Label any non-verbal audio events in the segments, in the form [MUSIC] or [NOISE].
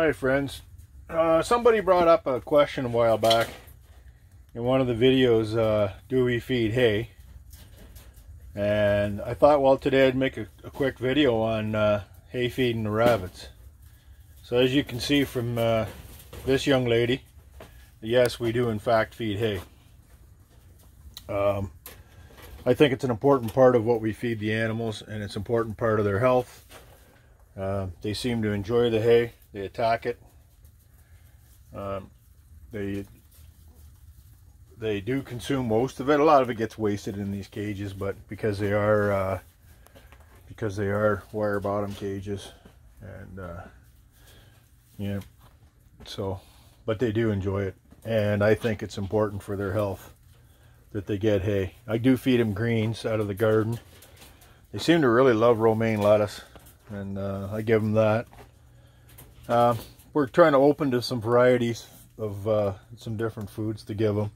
Hi friends. Uh, somebody brought up a question a while back in one of the videos, uh, do we feed hay? And I thought, well, today I'd make a, a quick video on uh, hay feeding the rabbits. So as you can see from uh, this young lady, yes, we do in fact feed hay. Um, I think it's an important part of what we feed the animals and it's an important part of their health. Uh, they seem to enjoy the hay they attack it. Um, they they do consume most of it. A lot of it gets wasted in these cages, but because they are uh, because they are wire bottom cages, and uh, yeah, so but they do enjoy it, and I think it's important for their health that they get hay. I do feed them greens out of the garden. They seem to really love romaine lettuce, and uh, I give them that. Uh, we're trying to open to some varieties of uh, some different foods to give them.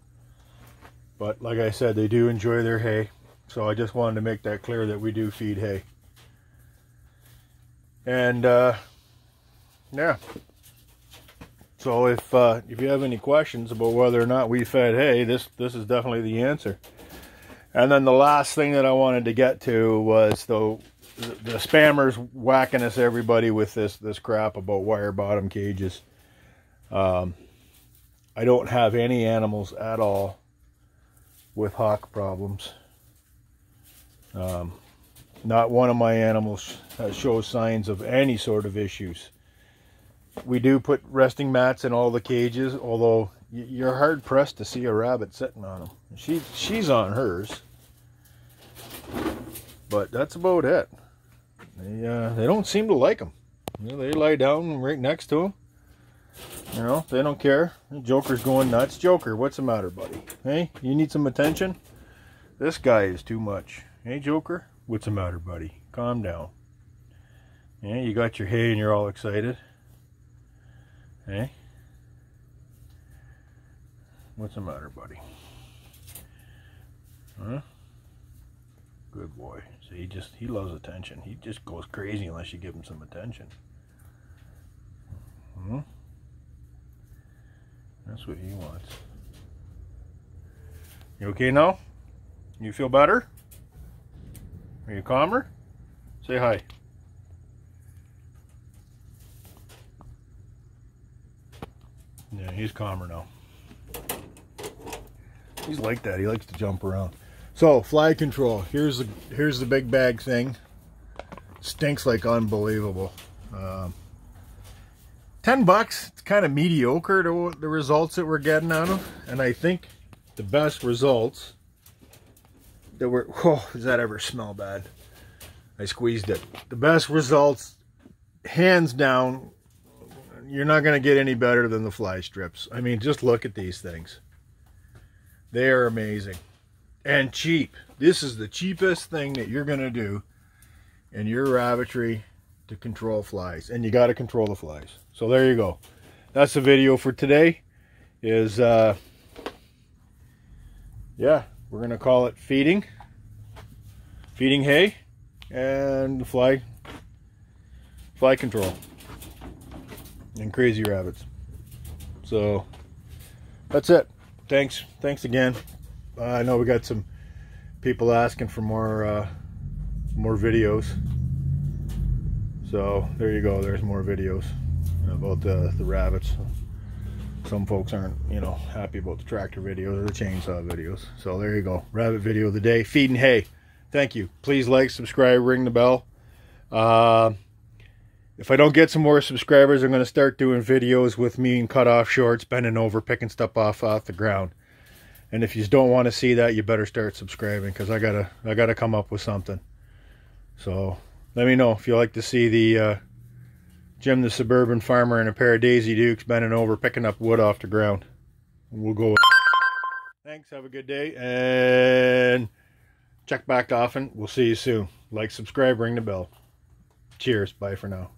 But like I said, they do enjoy their hay. So I just wanted to make that clear that we do feed hay. And uh, yeah. So if uh, if you have any questions about whether or not we fed hay, this this is definitely the answer. And then the last thing that I wanted to get to was the the, spammers whacking us everybody with this this crap about wire bottom cages. Um, I don't have any animals at all with hock problems. Um, not one of my animals shows signs of any sort of issues. We do put resting mats in all the cages, although you're hard pressed to see a rabbit sitting on them. She, she's on hers. But that's about it. They uh, they don't seem to like them. You know, they lie down right next to them. You know, they don't care. Joker's going nuts. Joker, what's the matter, buddy? Hey, you need some attention? This guy is too much. Hey, Joker, what's the matter, buddy? Calm down. Yeah, you got your hay and you're all excited. Hey? What's the matter, buddy? Huh? Good boy. So he just, he loves attention. He just goes crazy unless you give him some attention. Hmm? That's what he wants. You okay now? You feel better? Are you calmer? Say hi. Yeah, he's calmer now. He's like that. He likes to jump around. So fly control. Here's the here's the big bag thing. Stinks like unbelievable. Um, Ten bucks. It's kind of mediocre to the results that we're getting out of, and I think the best results that were. [LAUGHS] Oh, does that ever smell bad? I squeezed it. The best results, hands down. You're not going to get any better than the fly strips. I mean, just look at these things. They are amazing and cheap. This is the cheapest thing that you're going to do in your rabbitry to control flies. And you got to control the flies. So there you go. That's the video for today. Is, uh, yeah, we're going to call it feeding. Feeding hay and fly, fly control. And crazy rabbits. So that's it. Thanks. Thanks again. Uh, I know we got some people asking for more uh, more videos. So there you go. There's more videos about the, the rabbits. Some folks aren't, you know, happy about the tractor videos or the chainsaw videos. So there you go. Rabbit video of the day. Feeding hay. Thank you. Please like, subscribe, ring the bell. Uh, if I don't get some more subscribers, I'm going to start doing videos with me in cut off shorts, bending over, picking stuff off off the ground. And if you don't want to see that, you better start subscribing because I gotta I gotta come up with something. So let me know if you like to see the uh, Jim the suburban farmer and a pair of Daisy Dukes bending over picking up wood off the ground. We'll go. Thanks. Have a good day and check back often. We'll see you soon. Like, subscribe, ring the bell. Cheers. Bye for now.